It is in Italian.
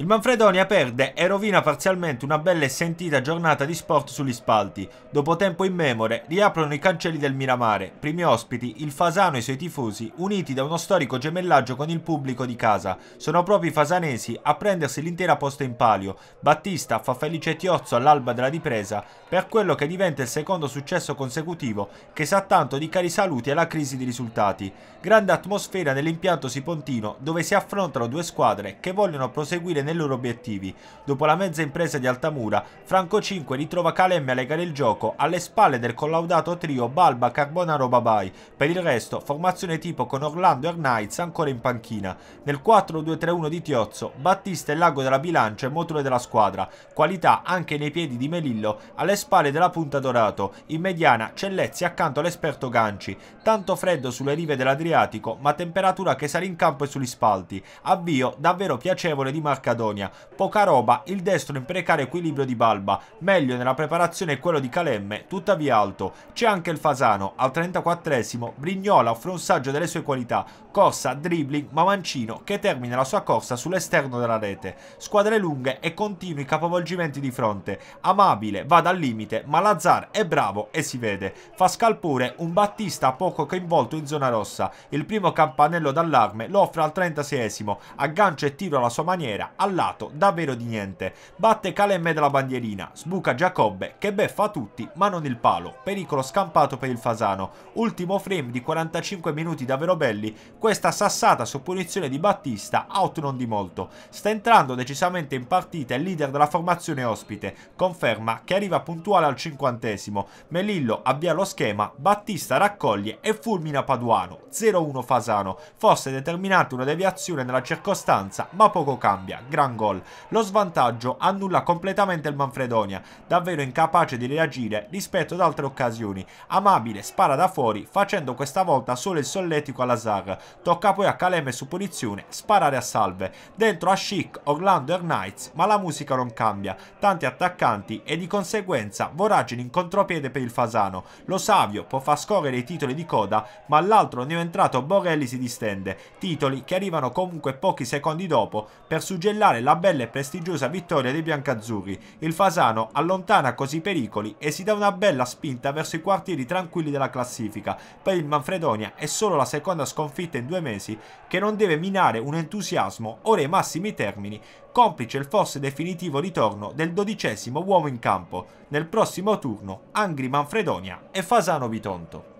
Il Manfredonia perde e rovina parzialmente una bella e sentita giornata di sport sugli spalti. Dopo tempo immemore riaprono i cancelli del Miramare, primi ospiti, il Fasano e i suoi tifosi, uniti da uno storico gemellaggio con il pubblico di casa. Sono proprio i fasanesi a prendersi l'intera posta in palio. Battista fa felice Tiozzo all'alba della ripresa per quello che diventa il secondo successo consecutivo che sa tanto di cari saluti alla crisi di risultati. Grande atmosfera nell'impianto sipontino dove si affrontano due squadre che vogliono proseguire nei loro obiettivi. Dopo la mezza impresa di Altamura, Franco 5 ritrova Calemme a legare il gioco alle spalle del collaudato trio Balba Carbonaro Babai. Per il resto, formazione tipo con Orlando e Knights ancora in panchina. Nel 4-2-3-1 di Tiozzo, Battista è l'ago della bilancia e motore della squadra. Qualità anche nei piedi di Melillo, alle spalle della punta Dorato. In mediana Cellezzi accanto all'esperto Ganci. Tanto freddo sulle rive dell'Adriatico, ma temperatura che sale in campo e sugli spalti. Avvio davvero piacevole di Marcador Macedonia. Poca roba, il destro in precario equilibrio di Balba, meglio nella preparazione quello di Calemme, tuttavia alto. C'è anche il Fasano, al 34esimo, Brignola offre un saggio delle sue qualità, corsa, dribbling, ma mancino, che termina la sua corsa sull'esterno della rete. Squadre lunghe e continui capovolgimenti di fronte. Amabile, va dal limite, ma Lazzar è bravo e si vede. Fa scalpore un Battista poco coinvolto in zona rossa. Il primo campanello d'allarme lo offre al 36esimo, aggancio e tiro alla sua maniera, al lato davvero di niente. Batte Calemme della bandierina, sbuca Giacobbe che beffa tutti ma non il palo. Pericolo scampato per il Fasano. Ultimo frame di 45 minuti davvero belli, questa sassata su punizione di Battista, out non di molto. Sta entrando decisamente in partita il leader della formazione ospite, conferma che arriva puntuale al cinquantesimo. Melillo avvia lo schema, Battista raccoglie e fulmina Paduano, 0-1 Fasano. Fosse determinata una deviazione nella circostanza, ma poco cambia gran gol. Lo svantaggio annulla completamente il Manfredonia, davvero incapace di reagire rispetto ad altre occasioni. Amabile spara da fuori, facendo questa volta solo il solletico all'Azar. Tocca poi a Caleme su punizione sparare a salve. Dentro a Chic, Orlando e Knights, ma la musica non cambia. Tanti attaccanti e di conseguenza voragini in contropiede per il Fasano. Lo Savio può far scorrere i titoli di coda, ma l'altro neoentrato Borelli si distende. Titoli che arrivano comunque pochi secondi dopo per suggellare cancellare la bella e prestigiosa vittoria dei biancazzurri. Il Fasano allontana così i pericoli e si dà una bella spinta verso i quartieri tranquilli della classifica. Per il Manfredonia è solo la seconda sconfitta in due mesi che non deve minare un entusiasmo ora ai massimi termini, complice il forse definitivo ritorno del dodicesimo uomo in campo. Nel prossimo turno Angri Manfredonia e Fasano Bitonto.